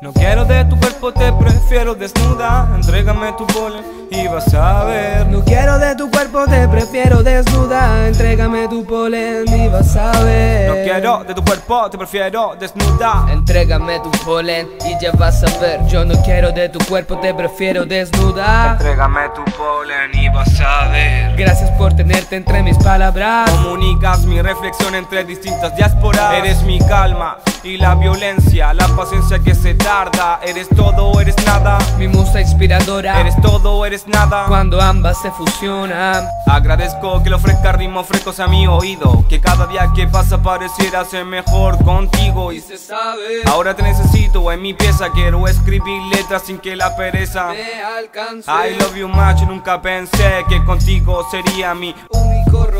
No quiero de tu cuerpo, te prefiero desnuda. Entrégame tu polen y vas a ver. No quiero de tu cuerpo, te prefiero desnuda. Entrégame tu polen y vas a ver. No quiero de tu cuerpo, te prefiero desnuda. Entrégame tu polen y ya vas a ver. Yo no quiero de tu cuerpo, te prefiero desnuda. Entrégame tu polen y vas a ver. Gracias por tenerte entre mis palabras. Comunicas mi reflexión entre distintas diásporas. Eres mi calma y la violencia, la paciencia que se tarda. Eres todo, o eres nada. Mi musa inspiradora. Eres todo, eres nada. Cuando ambas se fusionan. Agradezco que le ofrezca ritmos frescos a mi oído. Que cada día que pasa pareciera ser mejor contigo. Y se sabe. Ahora te necesito en mi pieza. Quiero escribir letras sin que la pereza me alcance. I love you much. Nunca pensé que contigo sería mi único.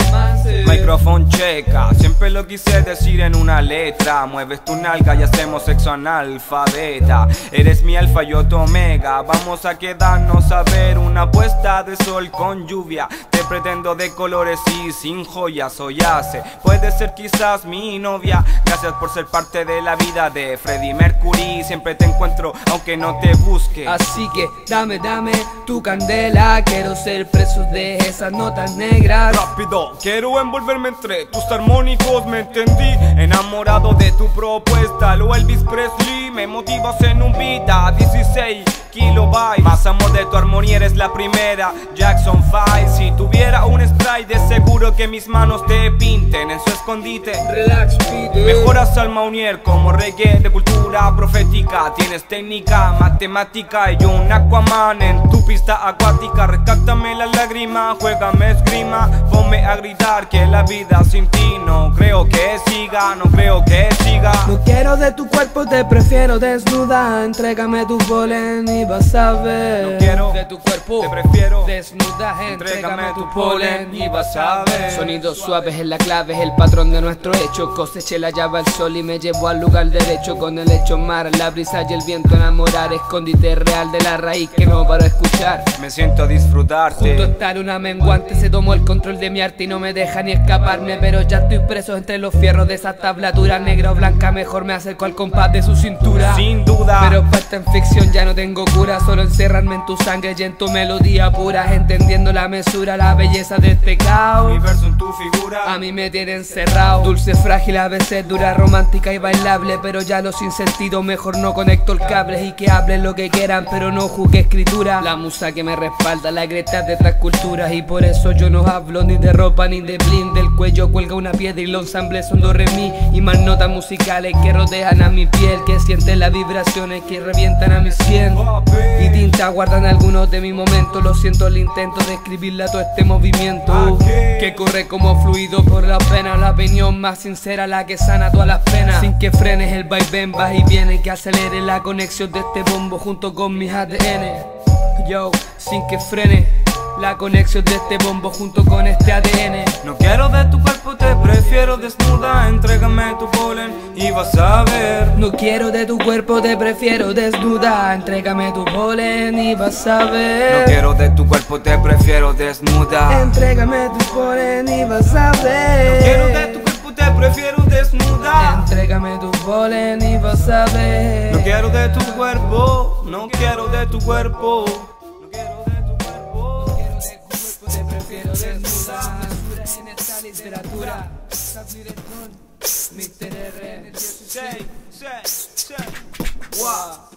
Microphone checa. Siempre lo quise decir en una letra. Mueves tu nalga y hacemos sexo analfabeta. Eres mi alfa, yo tu omega. Vamos a quedarnos a ver una puesta de sol con lluvia. Te pretendo de colores y sin joyas o yace. Puede ser quizás mi novia. Gracias por ser parte de la vida de Freddie Mercury. Siempre te encuentro aunque no te busque. Así que dame, dame tu candela. Quiero ser preso de esas notas negras. Rápido, quiero envolverme entre tus armónicos. Me entendí, enamorado de tu propuesta. Lo Elvis Presley, me motivas en un beat a 16 kilobytes. Más amor de tu armonía, eres la primera. Jackson 5, si tuviera un spray, de seguro que mis manos te pinten en su escondite. Relax, pide. Mejoras al Maunier como reggae de cultura profética. Tienes técnica, matemática y un Aquaman en tu pista acuática. Rescátame la lágrima, juégame esgrima. Ponme a gritar que la vida sin ti no creo que siga, no creo que siga. No quiero de tu cuerpo, te prefiero desnuda. Entrégame tu polen y vas a ver. No quiero de tu cuerpo, te prefiero desnuda. Entrégame tu polen y vas a ver. Sonidos suaves es la clave, es el patrón de nuestro hecho. Coseché la llave al sol y me llevo al lugar derecho. Con el hecho mar, la brisa y el viento enamorar. Escondite real de la raíz que no paro a escuchar. Me siento a disfrutarte. Junto estar una menguante se tomó el control de mi arte y no me deja ni escaparme. Pero ya estoy preso entre los fierros de esa tablatura negra o blanca. Mejor me acerco al compás de su cintura. Sin duda. Pero falta en ficción ya no tengo cura. Solo encerrarme en tu sangre y en tu melodía pura. Entendiendo la mesura, la belleza de este caos. Mi verso en tu figura. A mí me tiene encerrado. Dulce, frágil, a veces dura, romántica y bailable. Pero ya lo sin sentido, mejor no conecto el cable. Y que hablen lo que quieran, pero no juzgue escritura. La musa que me respalda, la greta de estas culturas. Y por eso yo no hablo ni de ropa ni de blind. Del cuello cuelga una piedra y los ensambles son do re mi. Y más notas musicales que rodean a mi piel. Que las vibraciones que revientan a mi cien. Y tinta guardan algunos de mis momentos. Lo siento el intento de escribirle a todo este movimiento. Que corre como fluido por la pena. La opinión más sincera, la que sana todas las penas. Sin que frenes el vaivén, vas y viene. Que acelere la conexión de este bombo junto con mis ADN. Yo, sin que frene la conexión de este bombo junto con este ADN. No quiero de tu cuerpo, te prefiero desnuda. Entrégame tu polen y vas a ver. No quiero de tu cuerpo, te prefiero desnuda. Entrégame tu polen y vas a ver. No quiero de tu cuerpo, te prefiero desnuda. Entrégame tu polen y vas a ver. No quiero de tu cuerpo, te prefiero desnuda. Entrégame tu polen y vas a ver. No quiero de tu cuerpo, no quiero de tu cuerpo. Te prefiero desnuda. En esta literatura. Mr. R. Say, say, say. Wow.